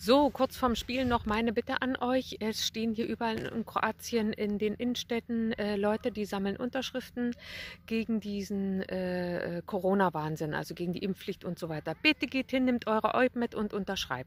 So, kurz vorm Spiel noch meine Bitte an euch. Es stehen hier überall in Kroatien in den Innenstädten äh, Leute, die sammeln Unterschriften gegen diesen äh, äh Corona-Wahnsinn, also gegen die Impfpflicht und so weiter. Bitte geht hin, nehmt eure Eub mit und unterschreibt.